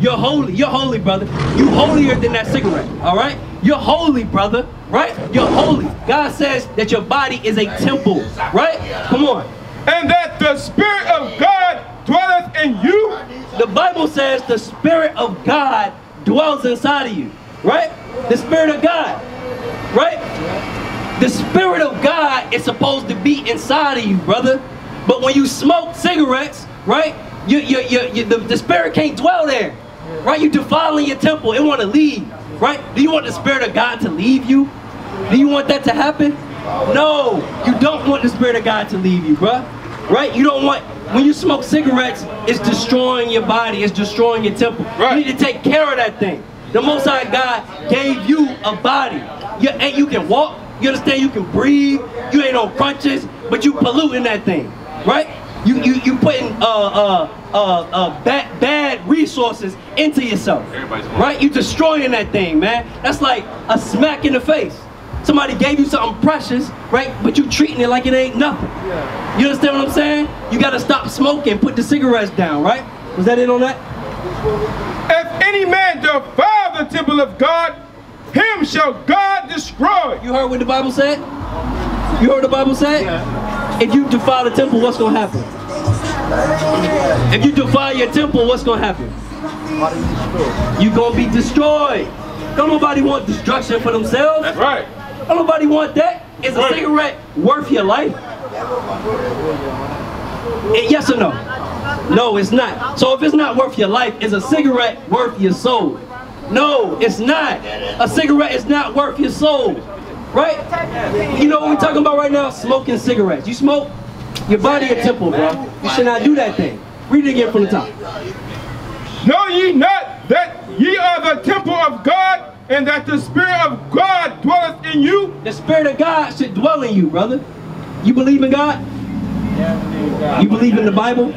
you're holy. You're holy, brother. You holier than that cigarette. All right. You're holy, brother. Right. You're holy. God says that your body is a temple. Right. Come on. And that the Spirit of God dwelleth in you? The Bible says the Spirit of God dwells inside of you. Right. The Spirit of God. Right. The Spirit of God is supposed to be inside of you, brother. But when you smoke cigarettes, right, you, you, you, you the, the Spirit can't dwell there. Right? You defiling your temple. It want to leave. Right? Do you want the Spirit of God to leave you? Do you want that to happen? No, you don't want the Spirit of God to leave you, bruh. Right? You don't want, when you smoke cigarettes, it's destroying your body, it's destroying your temple. Right. You need to take care of that thing. The Most High God gave you a body. You, and you can walk, you understand, you can breathe, you ain't on crutches, but you polluting that thing, right? You you you putting uh uh uh uh bad bad resources into yourself, right? You destroying that thing, man. That's like a smack in the face. Somebody gave you something precious, right? But you treating it like it ain't nothing. You understand what I'm saying? You gotta stop smoking, put the cigarettes down, right? Was that it on that? If any man defile the temple of God, him shall God destroy. You heard what the Bible said? You heard what the Bible said? If you defile the temple, what's gonna happen? If you defile your temple, what's gonna happen? You're gonna be destroyed. Don't nobody want destruction for themselves. That's right. Don't nobody want that. Is a Right. cigarette worth your life? Eh, Yes or no? No, it's not. So if it's not worth your life, is a cigarette worth your soul? No, it's not. A cigarette is not worth your soul. Right? You know what we're talking about right now? Smoking cigarettes. You smoke, your body a temple, bro. You should not do that thing. Read it again from the top. Know ye not that ye are the temple of God, and that the Spirit of God dwelleth in you? The Spirit of God should dwell in you, brother. You believe in God? You believe in the Bible?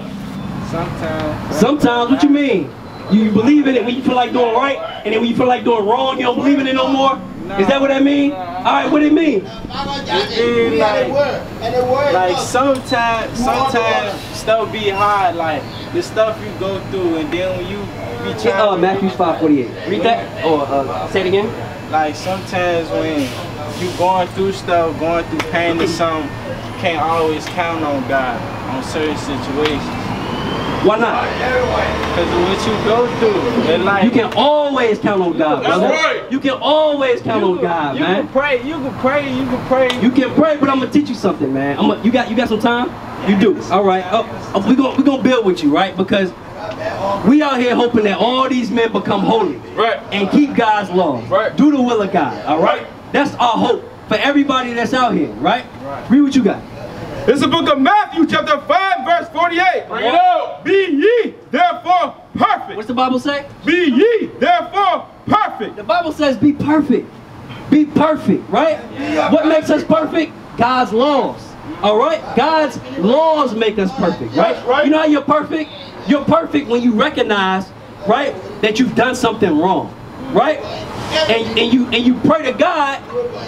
Sometimes. Sometimes, what you mean? You you believe in it when you feel like doing right, and then when you feel like doing wrong, you don't believe in it no more? Is that what that mean? All right, what it mean? mean, like- Like sometimes, sometimes stuff be hard. Like the stuff you go through, and then when you be trying. Uh, Matthew 5:48. Read that, or uh, say it again. Like sometimes when you going through stuff, going through pain or something, you can't always count on God on certain situations. Why not? Cause of what you go through, and like You can always count on God, That's right. You can always count you on can- God, you man. can pray, you can pray, you can pray. You can pray, but I'm gonna teach you something, man. I'm gonna, you got you got some time? You do. All right. Oh, oh, we gonna we gonna build with you, right? Because we out here hoping that all these men become holy Right. and keep God's law. Right. Do the will of God. All right. Right. That's our hope for everybody that's out here, right? Right. Read what you got. It's the book of Matthew, chapter 5, verse 48. Bring it out. Be ye therefore perfect. What's the Bible say? Be ye therefore perfect. The Bible says be perfect. Be perfect, right? What makes us perfect? God's laws. All right? God's laws make us perfect, right? That's right. You know how you're perfect? You're perfect when you recognize, right, that you've done something wrong, right? And, and you and you pray to God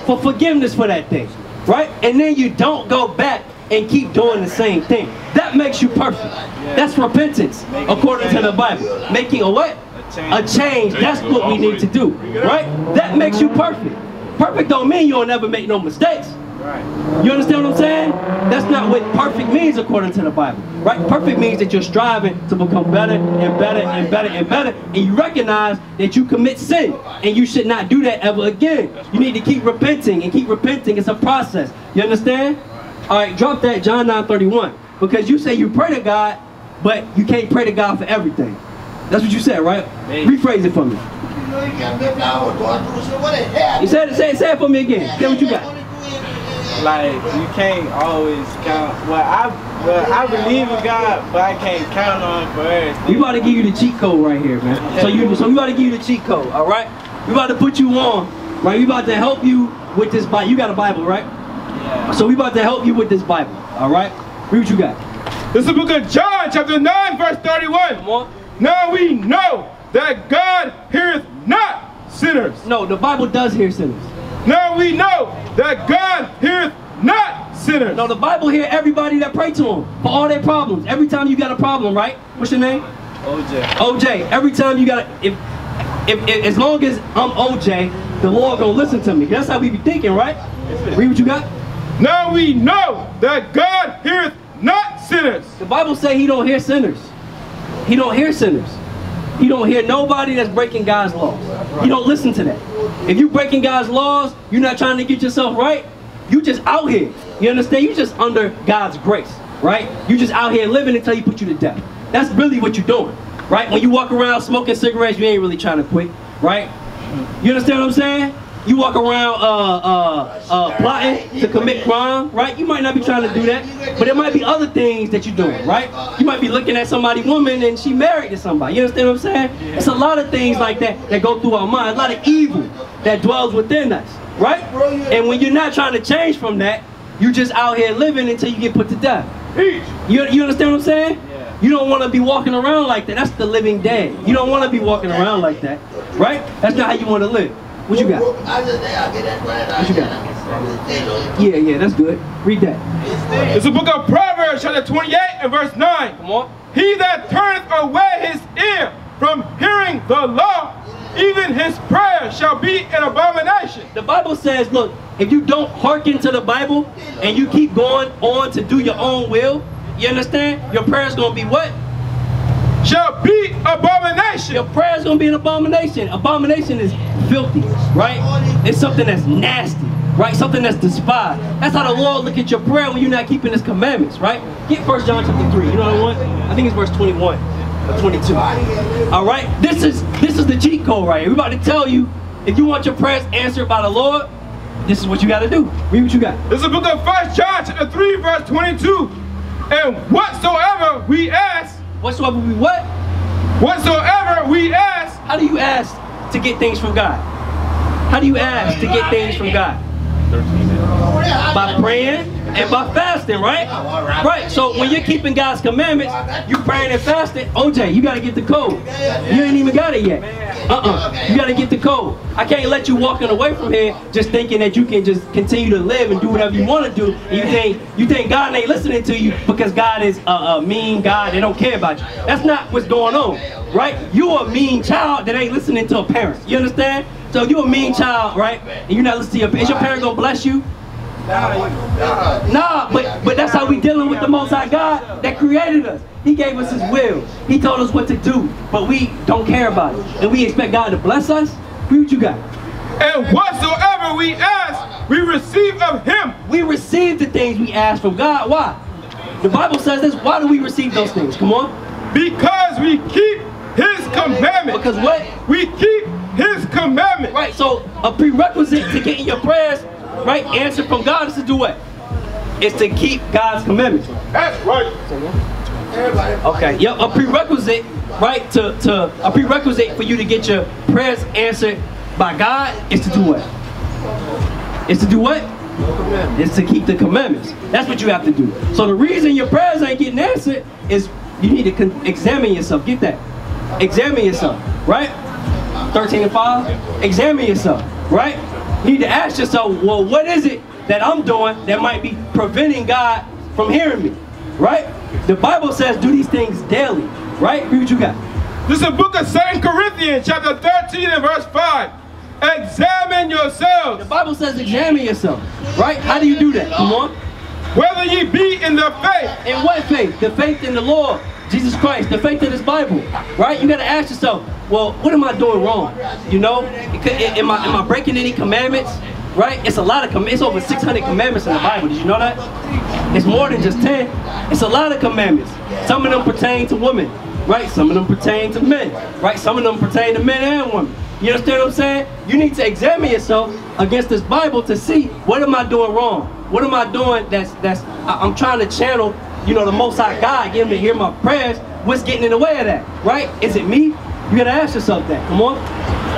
for forgiveness for that thing, right? And then you don't go back and keep doing the same thing. That makes you perfect. That's repentance, according to the Bible. Making a what? A change. That's what we need to do, right? That makes you perfect. Perfect don't mean you'll never make no mistakes. You understand what I'm saying? That's not what perfect means according to the Bible, right? Perfect means that you're striving to become better and better and better and better, and you recognize that you commit sin, and you should not do that ever again. You need to keep repenting and keep repenting. It's a process. You understand? All right, drop that John 9:31 because you say you pray to God, but you can't pray to God for everything. That's what you said, right? Hey. Rephrase it for me. You said it. Say it. Say it for me again. Say what you got. Like you can't always count. Well, I well I believe in God, but I can't count on him for everything. We about to give you the cheat code right here, man. So you, so we about to give you the cheat code, all right? We about to put you on, right? We about to help you with this Bible. You got a Bible, right? Yeah. So we about to help you with this Bible, all right? Read what you got. This is the book of John, chapter 9, verse 31. Come on. Now we know that God heareth not sinners. No, the Bible does hear sinners. Now we know that God heareth not sinners. No, the Bible hear everybody that pray to him for all their problems. Every time you got a problem, right? What's your name? OJ. OJ. Every time you got a, if, if, if as long as I'm OJ, the Lord gonna listen to me. That's how we be thinking, right? Read what you got. Now we know that God heareth not sinners. The Bible say he don't hear sinners. He don't hear sinners. He don't hear nobody that's breaking God's laws. You don't listen to that. If you breaking God's laws, you're not trying to get yourself right. You just out here. You understand? You just under God's grace, right? You just out here living until He put you to death. That's really what you're doing, right? When you walk around smoking cigarettes, you ain't really trying to quit, right? You understand what I'm saying? You walk around uh, uh, uh, plotting to commit crime, right? You might not be trying to do that, but there might be other things that you're doing, right? You might be looking at somebody woman and she married to somebody. You understand what I'm saying? It's a lot of things like that that go through our mind, a lot of evil that dwells within us, right? And when you're not trying to change from that, you're just out here living until you get put to death. You, you understand what I'm saying? You don't want to be walking around like that. That's the living dead. You don't want to be walking around like that, right? That's not how you want to live. What you got? What you got? Yeah, yeah, that's good. Read that. It's the book of Proverbs, chapter 28 and verse 9. Come on. He that turneth away his ear from hearing the law, even his prayer shall be an abomination. The Bible says, look, if you don't hearken to the Bible and you keep going on to do your own will, you understand? Your prayer's gonna be what? Shall be abomination. Your prayer is gonna be an abomination. Abomination is filthy, right? It's something that's nasty, right? Something that's despised. That's how the Lord look at your prayer when you're not keeping His commandments, right? Get First John chapter three. You know what I want? I think it's verse 21 or 22. All right. This is this is the cheat code, right? We're about to tell you if you want your prayers answered by the Lord, this is what you got to do. Read what you got. It's the book of First John, chapter 3, verse 22. And whatsoever we ask, Whatsoever we what? whatsoever we ask, How do you ask to get things from God? How do you ask to get things from God? By praying and by fasting, right? Right. So when you're keeping God's commandments, you praying and fasting. OJ, you gotta get the code. You ain't even got it yet. Uh-uh. You gotta get the code. I can't let you walking away from here just thinking that you can just continue to live and do whatever you want to do. And you think you think God ain't listening to you because God is a, a mean God. They don't care about you. That's not what's going on, right? You a mean child that ain't listening to a parent. You understand? So you a mean child, right? And you're not listening to your. Is your parent gonna bless you? Nah, but but that's how we dealing with the Most High God that created us. He gave us His will. He told us what to do, but we don't care about it, and we expect God to bless us. Read what you got. and whatsoever we ask, we receive of him. We receive the things we ask from God. Why? The Bible says this. Why do we receive those things? Come on. Because we keep his commandments. Because what? We keep his commandments. Right. So a prerequisite to getting your prayers right Answer from God is to do what? Is to keep God's commandments. That's right. Okay. Yep. A prerequisite, right? To to a prerequisite for you to get your prayers answered by God is to do what? Is to do what? Is to keep the commandments. That's what you have to do. So the reason your prayers ain't getting answered is you need to examine yourself. Get that? Examine yourself, right? 13 and 5. Examine yourself, right? You need to ask yourself, well, what is it that I'm doing that might be preventing God from hearing me, right? The Bible says do these things daily, right? Read what you got. This is the book of Second Corinthians, chapter 13 and verse 5. Examine yourselves. The Bible says examine yourself, right? How do you do that? Come on. whether ye be in the faith. In what faith? The faith in the Lord, Jesus Christ, the faith of this Bible, right? You gotta ask yourself, well, what am I doing wrong? You know, am I am I breaking any commandments? Right? It's a lot of com- it's over 600 commandments in the Bible. Did you know that? It's more than just 10. It's a lot of commandments. Some of them pertain to women, right? Some of them pertain to men, right? Some of them pertain to men and women. You understand what I'm saying? You need to examine yourself against this Bible to see what am I doing wrong? What am I doing that's that's I'm trying to channel, you know, the most high God, get him to hear my prayers. What's getting in the way of that? Right? Is it me? You gotta ask yourself that. Come on.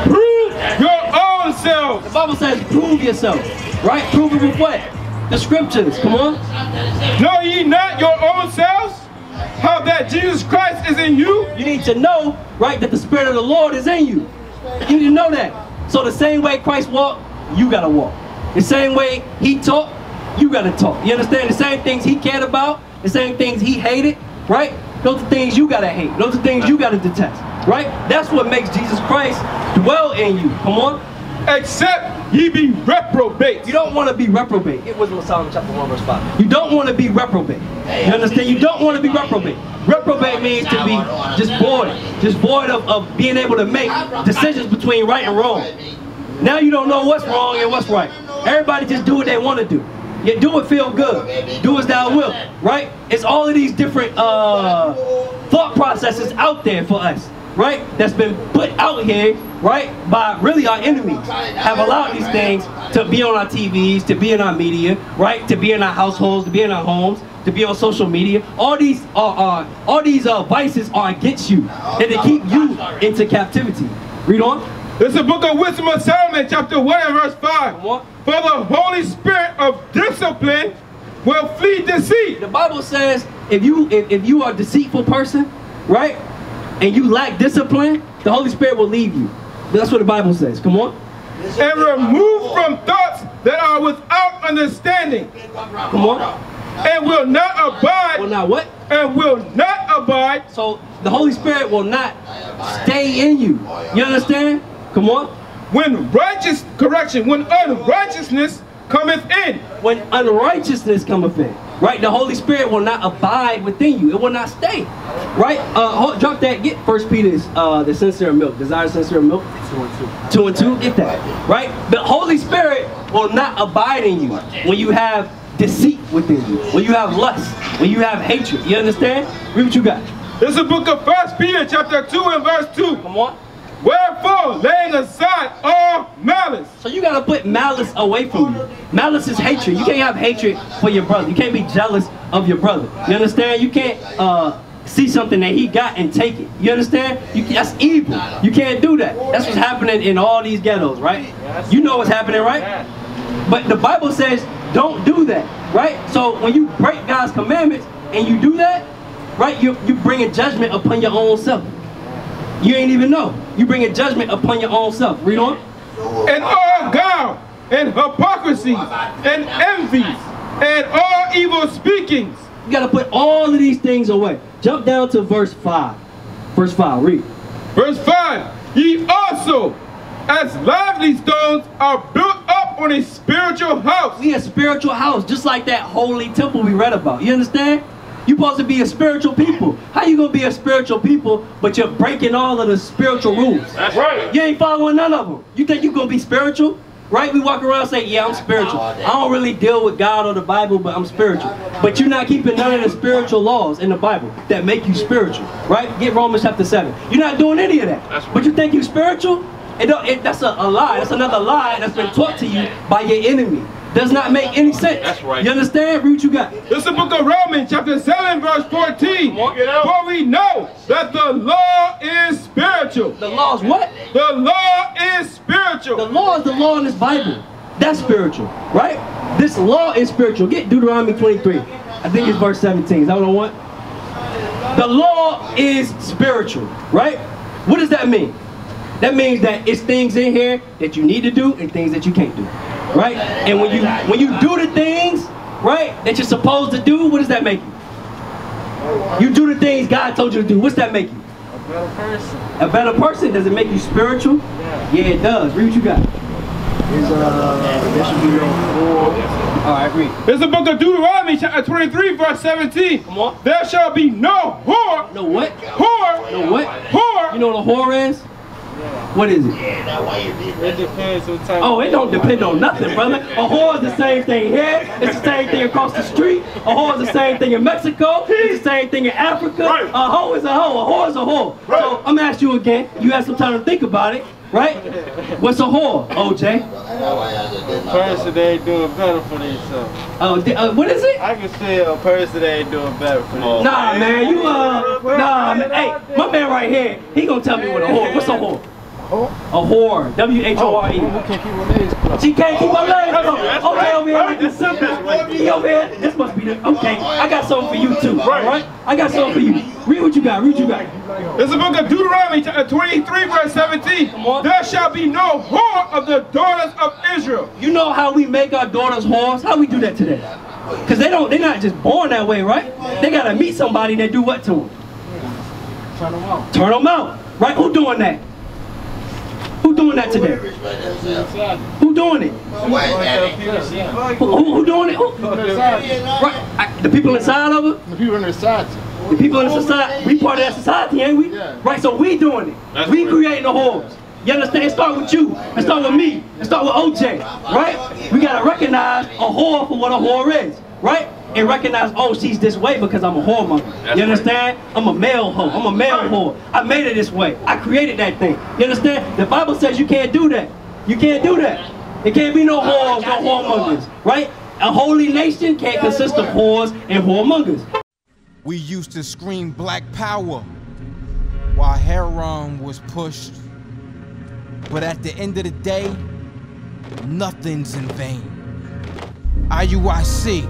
Prove your own selves. The Bible says prove yourself. Right? Prove it with what? The scriptures. Come on. Know ye not your own selves? How that Jesus Christ is in you? You need to know, right, that the Spirit of the Lord is in you. You need to know that. So the same way Christ walked, you gotta walk. The same way he taught, you gotta talk. You understand? The same things he cared about, the same things he hated, right? Those are things you gotta hate. Those are things you gotta detest, right? That's what makes Jesus Christ dwell in you. Come on. Except ye be reprobate. You don't want to be reprobate. It was in Psalm chapter 1 verse 5. You don't want to be reprobate. You understand? You don't want to be reprobate. Reprobate means to be just void. Just void of, of being able to make decisions between right and wrong. Now you don't know what's wrong and what's right. Everybody just do what they want to do. Yeah, do what feel good. Do as thou will. Right? It's all of these different uh, thought processes out there for us. Right? That's been put out here, right, by really our enemies. Have allowed these things to be on our TVs, to be in our media, right? To be in our households, to be in our homes, to be on social media. All these are, are all these uh, vices are against you, and they keep you into captivity. Read on. It's the book of Wisdom of Solomon, chapter 1 and verse 5. For the Holy Spirit of discipline will flee deceit. The Bible says if you if, if you are a deceitful person, right, and you lack discipline, the Holy Spirit will leave you. That's what the Bible says. Come on. And remove from thoughts that are without understanding. Come on. And will not abide. Well, now what? And will not abide. So the Holy Spirit will not stay in you. You understand? Come on. When righteous correction, when unrighteousness cometh in. When unrighteousness cometh in. Right? The Holy Spirit will not abide within you. It will not stay. Right? Uh, drop that. Get First Peter's uh, the sincere milk. Desire sincere milk. Two and two. Two and two. Get that. Right? The Holy Spirit will not abide in you when you have deceit within you. When you have lust. When you have hatred. You understand? Read what you got. This is the book of First Peter chapter 2 and verse 2. Come on. Wherefore, laying aside all malice. So you gotta put malice away from you. Malice is hatred. You can't have hatred for your brother. You can't be jealous of your brother. You understand? You can't uh, see something that he got and take it. You understand? You, that's evil. You can't do that. That's what's happening in all these ghettos, right? You know what's happening, right? But the Bible says don't do that, right? So when you break God's commandments and you do that, right, you you bringing judgment upon your own self. You ain't even know. You bring a judgment upon your own self. Read on. And all guile, and hypocrisy, and envies, and all evil speakings. You got to put all of these things away. Jump down to verse 5. Verse 5, read. Verse 5. Ye also, as lively stones, are built up on a spiritual house. We a spiritual house, just like that holy temple we read about. You understand? You're supposed to be a spiritual people. How you gonna be a spiritual people, but you're breaking all of the spiritual rules? That's right. You ain't following none of them. You think you gonna be spiritual? Right? We walk around saying, yeah, I'm spiritual. I don't really deal with God or the Bible, but I'm spiritual. But you're not keeping none of the spiritual laws in the Bible that make you spiritual. Right? Get Romans chapter 7. You're not doing any of that. But you think you're spiritual? It don't, it, that's a, a lie. That's another lie that's been taught to you by your enemy does not make any sense. That's right. You understand? Read what you got. This is the book of Romans, chapter 7, verse 14. For we know that the law is spiritual. The law is what? The law is spiritual. The law is the law in this Bible. That's spiritual, right? This law is spiritual. Get Deuteronomy 23. I think it's verse 17. Is that what I want? The law is spiritual, right? What does that mean? That means that it's things in here that you need to do and things that you can't do right? And when you when you do the things, right, that you're supposed to do, what does that make you? You do the things God told you to do. What's that make you? A better person. A better person? Does it make you spiritual? Yeah, yeah it does. Read what you got. Is uh, that should be All right, read. It's the book of Deuteronomy, chapter 23, verse 17. Come on. There shall be no whore. No what? Whore. No what? Whore. You know what a whore is? What is it? It depends what type. Oh, it don't depend on nothing, brother. A whore is the same thing here. It's the same thing across the street. A whore is the same thing in Mexico. It's the same thing in Africa. Right. A hoe is a hoe. A whore is a whore. So I'm gonna ask you again. You have some time to think about it, right? What's a whore, OJ? person that ain't doing better for themselves. Oh, di- uh, what is it? I can say a person that ain't doing better for themselves. Nah, man, you uh, nah, man. Hey, my man right here, he gonna tell me what a whore. What's a whore? A whore. W H O R E. She can't keep her legs closed. Okay, over here, make this simple. Over here. This must be the. Okay, I got something for you too. Right. All right? I got something for you. Read what you got. Read what you got. It's the book of Deuteronomy, 23, verse 17. There shall be no whore of the daughters of Israel. You know how we make our daughters whores? How we do that today? Because they don't, they're not just born that way, right? They gotta meet somebody that do what to them? Turn them out. Turn them out. Right? Who doing that? Who doing that today? Who doing it? Who, who, who doing it? Who? Right. I, the people inside of it? The people in the society. The people in the society. We part of that society, ain't we? Yeah. Right, so we doing it. That's we creating the whores. You understand? It start with you. It start with me. It start with OJ. Right? We gotta recognize a whore for what a whore is. Right? And recognize, oh, she's this way because I'm a whoremonger. You understand? I'm a male hoe. I'm a male whore. I made it this way. I created that thing. You understand? The Bible says you can't do that. You can't do that. It can't be no whores, no whoremongers. Right? A holy nation can't consist of whores and whoremongers. We used to scream black power while heroin was pushed. But at the end of the day, nothing's in vain. IUIC